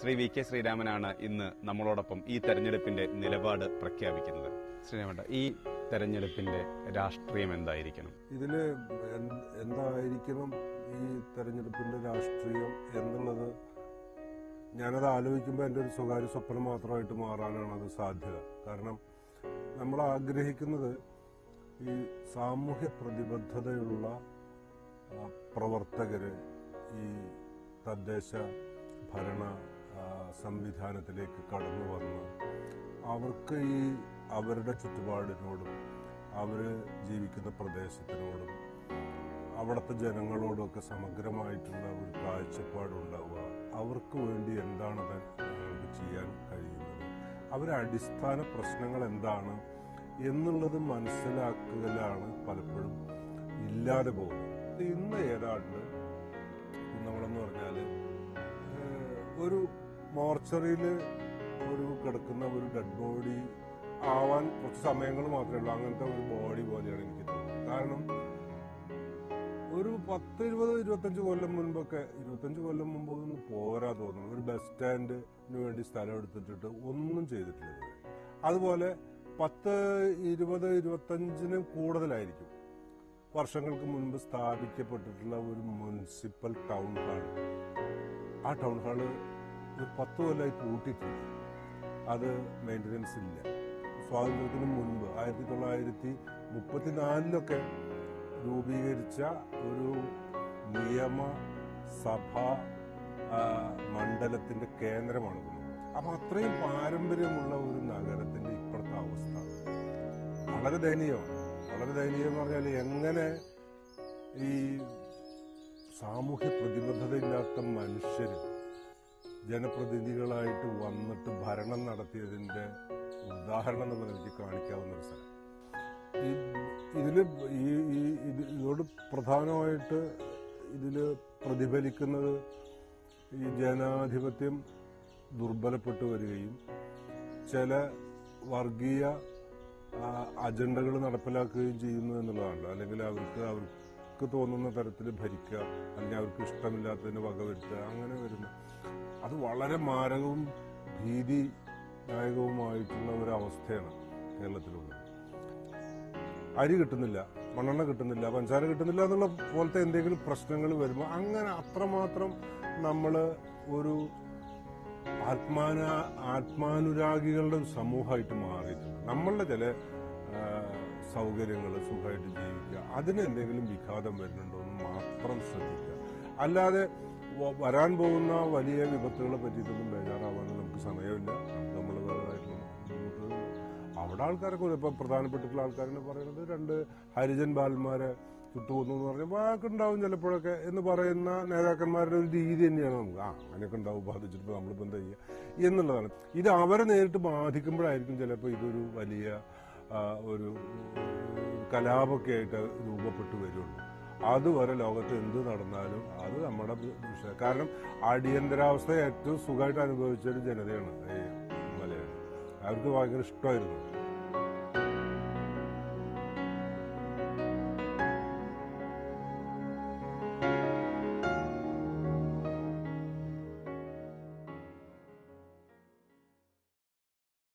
Shri V K ശ്രീരാമനാണ് ഇന്ന് നമ്മളോടൊപ്പം ഈ തെരഞ്ഞെടുപ്പിന്റെ നിലപാട് പ്രഖ്യാപിക്കുന്നത്. ശ്രീരാമേട്ട ഈ തെരഞ്ഞെടുപ്പിന്റെ രാഷ്ട്രീയം എന്തായിരിക്കണം? ഇതിൽ എന്ത്- എന്തായിരിക്കണം ഈ തെരഞ്ഞെടുപ്പിന്റെ രാഷ്ട്രീയം എന്നുള്ളത്? ഞാനത് ആലോചിക്കുമ്പോൾ എന്റെ ഒരു സ്വകാര്യ സ്വപ്നം മാത്രമായിട്ട് മാറാനാണ് അത് സാധ്യത. കാരണം നമ്മൾ ആഗ്രഹിക്കുന്നത് ഈ സാമൂഹ്യ പ്രതിബദ്ധതയുള്ള പ്രവർത്തകർ ഈ തദ്ദേശ ഭരണ സംവിധാനത്തിലേക്ക് കടന്നു വന്ന്. അവർക്ക് ഈ അവരുടെ ചുറ്റുപാടിനോടും അവർ ജീവിക്കുന്ന പ്രദേശത്തിനോടും അവിടുത്തെ ജനങ്ങളോടൊക്കെ സമഗ്രമായിട്ടുള്ള ഒരു കാഴ്ചപ്പാടുണ്ടാവുക. അവർക്ക് വേണ്ടി എന്താണ് നമുക്ക് ചെയ്യാൻ കഴിയുന്നത്? അവരുടെ അടിസ്ഥാന പ്രശ്നങ്ങൾ എന്താണ് എന്നുള്ളത് മനസ്സിലാക്കുകയാണ് പലപ്പോഴും ഇല്ലാതെ പോകുന്നത്. ഇന്ന് ഏതാണ്ട് നമ്മളെന്ന് പറഞ്ഞാൽ ഒരു മോർച്ചറിയിൽ ഒരു കിടക്കുന്ന ഒരു ഡെഡ് ബോഡി ആവാൻ കുറച്ച് സമയങ്ങൾ മാത്രമേ ഉള്ളൂ. അങ്ങനത്തെ ഒരു ബോഡി പോലെയാണ് എനിക്ക് തോന്നുന്നത്. കാരണം ഒരു പത്ത് ഇരുപത് ഇരുപത്തഞ്ച് കൊല്ലം മുൻപൊക്കെ ഇരുപത്തഞ്ച് കൊല്ലം മുമ്പ് ഒന്ന് പോരാ തോന്നുന്നു. ഒരു ബസ് സ്റ്റാൻഡിന് വേണ്ടി സ്ഥലം എടുത്തിട്ടിട്ട് ഒന്നും ചെയ്തിട്ടില്ല. അതുപോലെ പത്ത് ഇരുപത് ഇരുപത്തഞ്ചിന് കൂടുതലായിരിക്കും. വർഷങ്ങൾക്ക് മുൻപ് സ്ഥാപിക്കപ്പെട്ടിട്ടുള്ള ഒരു മുനിസിപ്പൽ ടൗൺ ഹാൾ ആ ടൗൺ ഹാൾ പത്ത് കൊല്ലമായി പൂട്ടിയിട്ടുണ്ട്. അത് മെയിന്റനൻസ് ഇല്ല. സ്വാതന്ത്ര്യത്തിന് മുൻപ് ആയിരത്തി തൊള്ളായിരത്തി മുപ്പത്തിനാലിലൊക്കെ രൂപീകരിച്ച ഒരു നിയമ സഭാ ആ, മണ്ഡലത്തിന്റെ കേന്ദ്രമാണ് അപ്പം അത്രയും പാരമ്പര്യമുള്ള ഒരു നഗരത്തിന്റെ ഇപ്പോഴത്തെ അവസ്ഥ. വളരെ ദയനീയമാണ്. വളരെ ദയനീയം എന്ന് പറഞ്ഞാൽ എങ്ങനെ ഈ സാമൂഹ്യ പ്രതിബദ്ധതയില്ലാത്ത മനുഷ്യര് ജനപ്രതിനിധികളായിട്ട് വന്നിട്ട് ഭരണം നടത്തിയതിന്റെ ഉദാഹരണം എന്നുള്ള എനിക്ക് കാണിക്കാവുന്ന ഒരു സ്ഥലം. ഇതിൽ ഈ ഈ ഇത് ഇതോട് പ്രധാനമായിട്ട് ഇതിൽ പ്രതിഫലിക്കുന്നത് ഈ ജനാധിപത്യം ദുർബലപ്പെട്ടു വരികയും ചില വർഗീയ അജണ്ടകൾ നടപ്പിലാക്കുകയും ചെയ്യുന്നു എന്നുള്ളതാണ്. അല്ലെങ്കിൽ അവർക്ക് അവർക്ക് അവർക്ക് തോന്നുന്ന തരത്തിൽ ഭരിക്കുക അല്ലെങ്കിൽ അവർക്ക് ഇഷ്ടമില്ലാത്തതിന് വകവരുത്തുക അങ്ങനെ വരുന്ന. അത് വളരെ മാരകവും ഭീതിദായകവുമായിട്ടുള്ള ഒരു അവസ്ഥയാണ് കേരളത്തിലുള്ളത്. അരി കിട്ടുന്നില്ല മണ്ണെണ്ണ കിട്ടുന്നില്ല പഞ്ചാര കിട്ടുന്നില്ല എന്നുള്ള പോലത്തെ എന്തെങ്കിലും പ്രശ്നങ്ങൾ വരുമ്പോൾ അങ്ങനെ അത്രമാത്രം നമ്മൾ ഒരു ആത്മാന ആത്മാനുരാഗികളുടെ ഒരു സമൂഹമായിട്ട് മാറിയിട്ടുണ്ട്. നമ്മളുടെ ചില സൗകര്യങ്ങൾ സുഖമായിട്ട് ജീവിക്കുക. അതിന് എന്തെങ്കിലും വിഘാതം വരുന്നുണ്ടോ എന്ന് മാത്രം ശ്രദ്ധിക്കുക. അല്ലാതെ വരാൻ പോകുന്ന വലിയ വിപത്തുകളെ പറ്റിയിട്ടൊന്നും ബേജാറാവാൻ നമുക്ക് സമയമില്ല. നമ്മൾ നമ്മളുടേതായിട്ടുള്ള അവിടെ ആൾക്കാരൊക്കെ ഇപ്പം പ്രധാനപ്പെട്ടിട്ടുള്ള ആൾക്കാരെന്ന് പറയുന്നത് രണ്ട് ഹരിജൻ ബാലന്മാരെ ചുട്ടുകൊന്നു എന്ന് പറഞ്ഞ വാക്കുണ്ടാവും ചിലപ്പോഴൊക്കെ എന്ന് പറയുന്ന നേതാക്കന്മാരുടെ ഒരു രീതി തന്നെയാണ് നമുക്ക്. ആ അങ്ങനെയൊക്കെ ഉണ്ടാവും ബാധിച്ചിട്ട് നമ്മളിപ്പോൾ എന്താ ചെയ്യുക എന്നുള്ളതാണ്. ഇത് അവരെ നേരിട്ട് ബാധിക്കുമ്പോഴായിരിക്കും ചിലപ്പോൾ ഇതൊരു വലിയ ഒരു കലാപൊക്കെ ആയിട്ട് രൂപപ്പെട്ടു വരുള്ളൂ. അതുവരെ ലോകത്ത് എന്ത് നടന്നാലും അത് നമ്മുടെ വിഷയം കാരണം അടിയന്തരാവസ്ഥ ഏറ്റവും സുഖമായിട്ട് അനുഭവിച്ച ഒരു ജനതയാണ് മലയാളി. അവർക്ക് ഭയങ്കര ഇഷ്ടമായിരുന്നു.